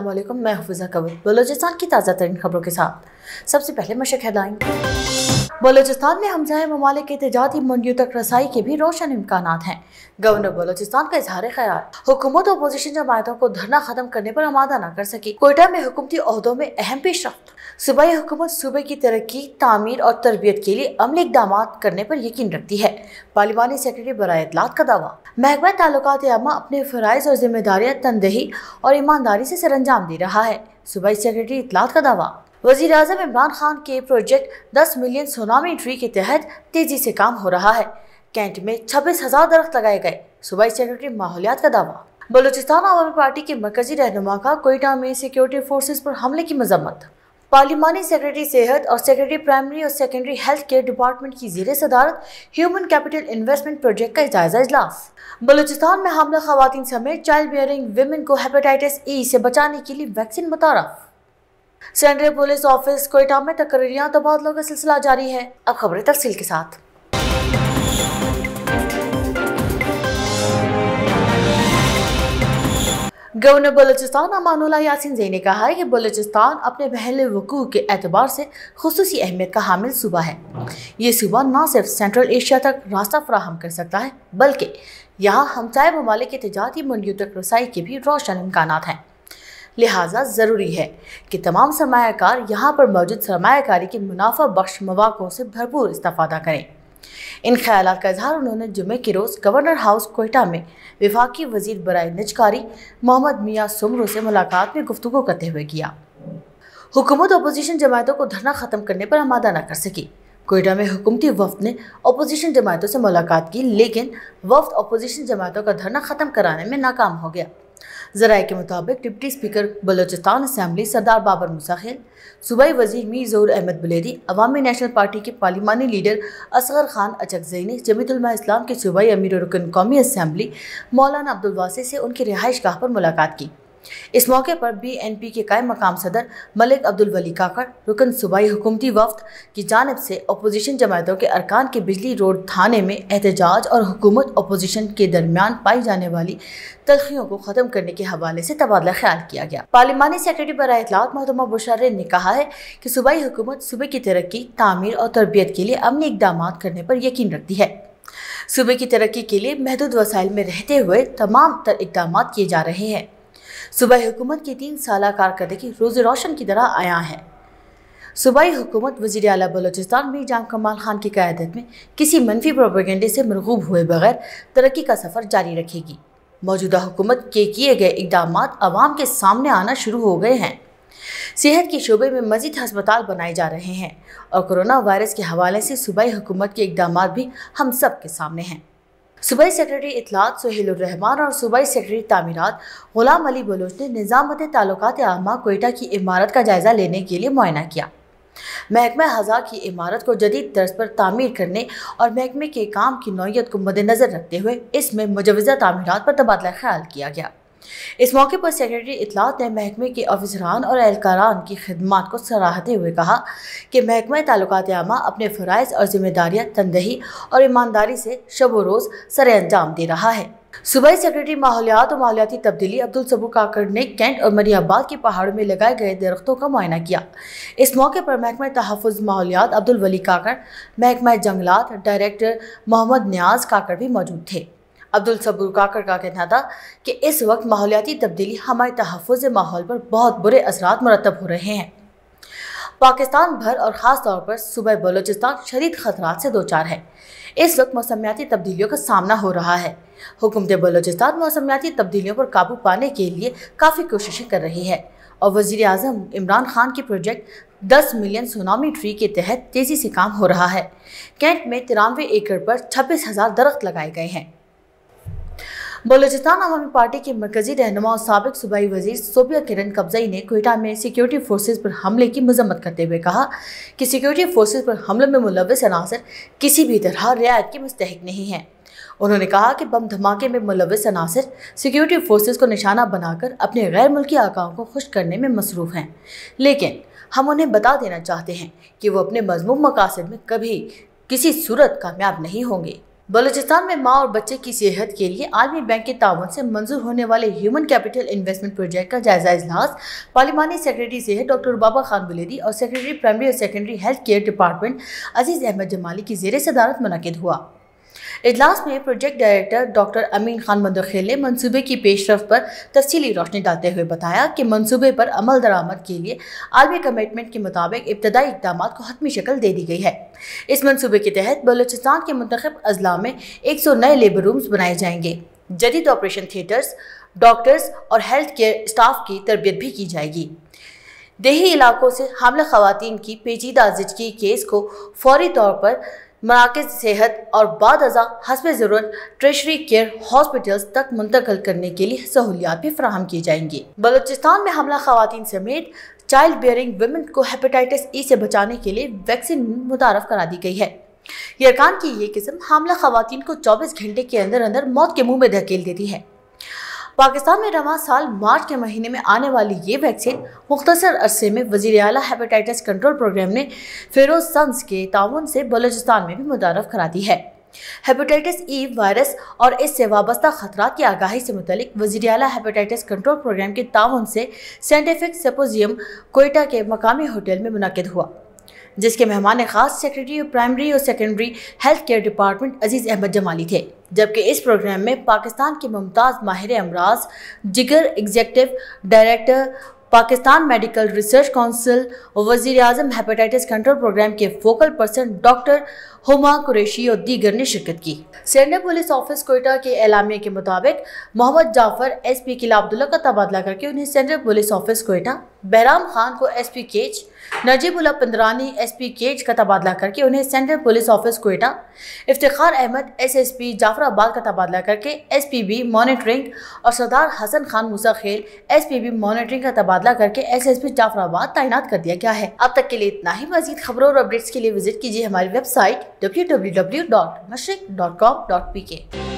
वालेकुम मैं हफीज़ा कबूल बलोचिस्तान की ताज़ा तरीन खबरों के साथ। सबसे पहले मशक हेडलाइन। बलोचिस्तान में हमजाए ममालिक के मंडियों तक रसाई के भी रोशन इम्कान हैं। गवर्नर बलोचिस्तान का इजहार ख्याल हुकूमत अपोजिशन जमातों को धरना खत्म करने पर आमादा न कर सकी। कोयटा में हुकूमती अहदों में अहम पेश रफ्त सूबाई हुकूमत सूबे की तरक्की, तामीर और तरबियत के लिए अमली इकदाम करने पर यकीन रखती है। पार्लिमानी सेक्रेटरी बरए इतलात का दावा। महकमा ताल्लुक आमा अपने फ़रज़ और जिम्मेदारियाँ तनदही और ईमानदारी से सर अंजाम दे रहा है। सूबाई सेक्रेटरी इतलात का दावा। वजी अजम इमरान खान के प्रोजेक्ट 10 मिलियन सोनामी ट्री के तहत तेज़ी से काम हो रहा है। कैंट में छब्बीस हज़ार दरख्त लगाए गए। सूबाई सेक्रेटरी माहौलियात का दावा। बलूचिस्तान आवामी पार्टी के मरकजी रहनुमा का कोयटा में सिक्योरिटी फोर्सेज पर हमले की मजम्मत। पार्लिमानी सेक्रेटरी सेहत और सेक्रेटरी प्राइमरी और सेकेंडरी हेल्थ केयर डिपार्टमेंट की जीर सदारत ह्यूमन कैपिटल इन्वेस्टमेंट प्रोजेक्ट का जायजा इजलास। बलूचिस्तान में हमला खातन समेत चाइल्ड बियरिंग वेमेन को हेपेटाइटिस ई से बचाने के लिए वैक्सीन मुतारफ। सेंट्रल पुलिस ऑफ़िस कोयटा में तकरीरियाँ तबादलों का सिलसिला जारी है। अब खबरें तफसील के साथ। गवर्नर बलोचिस्तान अमानुल्ला यासिन जई ने कहा है कि बलोचिस्तान अपने पहले वकू के एतबार से खसूसी अहमियत का हामिल सूबा है। ये सूबा न सिर्फ़ सेंट्रल एशिया तक रास्ता फ्राहम कर सकता है, बल्कि यहाँ हमसाय ममालिक के तजाती मंडियों तक रसाई के भी रोशन इम्कान हैं। लिहाजा ज़रूरी है कि तमाम सरमाकार यहाँ पर मौजूद सरमाकारी के मुनाफा बख्श मौक़ों से भरपूर इस्ता करें। इन ख्याल का इजहार उन्होंने जुमे के रोज़ गवर्नर हाउस कोयटा में विफाकी वज़ीर बरए निजकारी मोहम्मद मियाँ सुमरू से मुलाकात में गुफ्तु करते हुए किया। हुकूमत अपोजिशन जमातों को धरना ख़त्म करने पर आमादा न कर सकी। कोयटा में हुकूमती वफद ने अपोजिशन जमातों से मुलाकात की, लेकिन वफद अपोजिशन जमातों का धरना ख़त्म कराने में नाकाम हो गया। जराए के मुताबिक deputy speaker Balochistan assembly Sardar Babar Musakhel सूबाई वज़ीर मीर जहूर अहमद बलेदी अवामी नेशनल पार्टी के पार्लिमानी लीडर असगर खान अचकजई ने जमीतलमा इस्लाम के सूबाई अमीर रुकन कौमी असम्बली मौलाना अब्दुल वासी से उनकी रिहाइश गाह पर मुलाकात की इस मौके पर बी एन पी के कायम मकाम सदर मलिक अब्दुल वली रुकन सूबाई हुकूमती वफद की जानब से अपोजिशन जमातों के अरकान के बिजली रोड थाने में एहतजाज और हुकूमत अपोजिशन के दरमियान पाई जाने वाली तलखियों को ख़त्म करने के हवाले से तबादला ख्याल किया गया। पार्लिमानी सेक्रेटरी बर इतलात मोहतमा बुशारे ने कहा है कि सूबाई हुकूमत सूबे की तरक्की, तामीर और तरबियत के लिए अमनी इकदाम करने पर यकीन रखती है। सूबे की तरक्की के लिए महदूद वसाइल में रहते हुए तमाम तर इकदाम किए जा रहे हैं। सूबाई हुकूमत की तीन साल कारकर्दगी रोज़ रोशन की तरह आया है। सूबाई हुकूमत वजी अला बलोचिस्तान में जाम कमाल खान की क्यादत में किसी मनफी प्रोपेगेंडे से मरगूब हुए बगैर तरक्की का सफ़र जारी रखेगी। मौजूदा हुकूमत के किए गए इकदाम आवाम के सामने आना शुरू हो गए हैं। सेहत के शोबे में मजीद हस्पताल बनाए जा रहे हैं और कोरोना वायरस के हवाले से सूबाई हुकूमत के इकदाम भी हम सब के सामने हैं। सूबाई सेक्रेटरी इतलात रहमान और सूबाई सेक्रेटरी तामीरत, गुलाम अली बलोच ने निज़ामत तल्लत आमा कोयटा की इमारत का जायज़ा लेने के लिए मुआयना किया। महकमा हज़ा की इमारत को जदीद तर्ज पर तामीर करने और महकमे के काम की नौीयत को मद्देनज़र रखते हुए इसमें मुजवज़ा तमीरत पर तबादला ख्याल किया गया। इस मौके पर सेक्रेटरी इतलात ने महकमे के अफसरान और एहलकारान की खदमात को सराहते हुए कहा कि महकमा ताल्लुक आमा अपने फ़रज़ और ज़िम्मेदारियाँ तनदही और ईमानदारी से शब रोज़ सर अंजाम दे रहा है। सूबाई सेक्रेटरी माहौलियात और माहौलियाती तब्दीली अब्दुल सबू काकड़ ने कैंट और मरियाबाद के पहाड़ों में लगाए गए दरख्तों का मुआयना किया। इस मौके पर महकमा तहफ़ माहौलियात अब्दुल वली काकड़ महकमा जंगलात डायरेक्टर मोहम्मद न्याज काकड़ भी मौजूद थे। अब्दुल सबूर काकर का कहना था कि इस वक्त माहौलियाती तब्दीली हमारे तहफ़ माहौल पर बहुत बुरे असरा मरतब हो रहे हैं। पाकिस्तान भर और ख़ास तौर पर सुबह बलोचिस्तान शदीद ख़तरा से दो चार है। इस वक्त मौसमियाती तब्दीलियों का सामना हो रहा है। हुकूमत बलोचिस्तान मौसमियाती तब्दीलियों पर काबू पाने के लिए काफ़ी कोशिशें कर रही है और वज़ी अजम इमरान खान के प्रोजेक्ट 10 मिलियन सोनामी ट्री के तहत तेज़ी से काम हो रहा है। कैंट में तिरानवे एकड़ पर छब्बीस हज़ार दरख्त लगाए गए हैं। बलोचिस्तान अवामी पार्टी के मरकजी रहनुमा और सबक सूबाई वज़ीर सोबिया किरण कब्जई ने कोयटा में सिक्योरिटी फोर्सेज पर हमले की मजम्मत करते हुए कहा कि सिक्योरिटी फोर्सेज पर हमले में मुलविस अनासर किसी भी तरह रियायत के मुस्तक नहीं हैं। उन्होंने कहा कि बम धमाके में मुलविस अनासर सिक्योरिटी फोर्सेज को निशाना बनाकर अपने गैर मुल्की आकाओं को खुश करने में मसरूफ़ हैं। लेकिन हम उन्हें बता देना चाहते हैं कि वो अपने मजमू मकासद में कभी किसी सूरत कामयाब नहीं होंगे। बलूचिस्तान में माँ और बच्चे की सेहत के लिए आर्मी बैंक के तावन से मंजूर होने वाले ह्यूमन कैपिटल इन्वेस्टमेंट प्रोजेक्ट का जायजा इजलास। पार्लिमानी सेक्रेटरी सेहत डॉक्टर बाबा खान बुलेदी और सेक्रेटरी प्राइमरी और secondary health care department Aziz Ahmed Jamali की जेर सदारत मनद हुआ। इजलास में project director doctor Amin Khan Mandokhel ने मनसूबे की पेशरफ पर तफसीली रोशनी डालते हुए बताया कि मनसूबे पर अमल दरामद के लिए आलमी कमिटमेंट के मुताबिक इब्तदाई इकदाम को हतमी शक्ल दे दी गई है। इस मनसूबे के तहत बलूचिस्तान के मंतखब अजला में एक सौ नए लेबर रूम्स बनाए जाएँगे। जदीद ऑपरेशन थिएटर्स डॉक्टर्स और हेल्थ केयर स्टाफ की तरबियत भी की जाएगी। देही इलाकों से हामला खातन की पेचीदा जिजगी केस को फौरी तौर पर मराकज सेहत और बाद अजा हसब ज़रूरत ट्रेशरी केयर हॉस्पिटल्स तक मुंतकल करने के लिए सहूलियात भी फ्राहम की जाएँगी। बलोचिस्तान में हमला खातन समेत चाइल्ड बियरिंग वुमेन को हेपेटाइटिस ई से बचाने के लिए वैक्सीन मुतारफ करा दी गई है। यरकान की ये किस्म हमला खातन को 24 घंटे के अंदर अंदर मौत के मुँह में धकेल देती है। पाकिस्तान में रवा साल मार्च के महीने में आने वाली ये वैक्सीन मुख्तर अरसे में वजी अला हेपेटाइटिस कंट्रोल प्रोग्राम ने फेरोज सन्स के ताउन से बलोचिस्तान में भी मुतारफ करा दी है। हेपेटाइटिस ई वायरस और इससे वाबस्ता खतरा की आगाही से मुतलिक वजी अला हेपेटाइटिस कंट्रोल प्रोग्राम के ताउन से साइंटिफिक सेपोजियम कोयटा के मकामी होटल में मुनद हुआ, जिसके मेहमान खास सेक्रेटरी, प्राइमरी और secondary health care department Aziz Ahmed Jamali थे। जबकि इस प्रोग्राम में पाकिस्तान के मुमताज़ माहिर अमराज, जिगर executive director Pakistan medical research council वज़ीर अजम हेपेटाइटिस कंट्रोल प्रोग्राम के focal person doctor Huma Qureshi और दीगर ने शिरकत की। सेंट्रल पुलिस ऑफ़िस कोयटा के एलामिया के मुताबिक मोहम्मद जाफ़र एस पी किला अब्दुल्ला का तबादला करके उन्हें central police office Quetta, Bahram Khan को एस पी केच नजीबुल्ला पंद्रानी एस पी केच का तबादला करके उन्हें central police office Quetta Iftar Ahmad S S P Jafarabad का तबादला करके एस पी बी मॉनिटरिंग और सरदार हसन खान मूसा खेल एस पी बी मॉनिटरिंग का तबादला करके एस एस पी जाफराबाद तैनात कर दिया गया है। अब तक के लिए इतना ही। मजीद खबरों और अपडेट्स के लिए विज़िट कीजिए हमारी वेबसाइट डब्ल्यू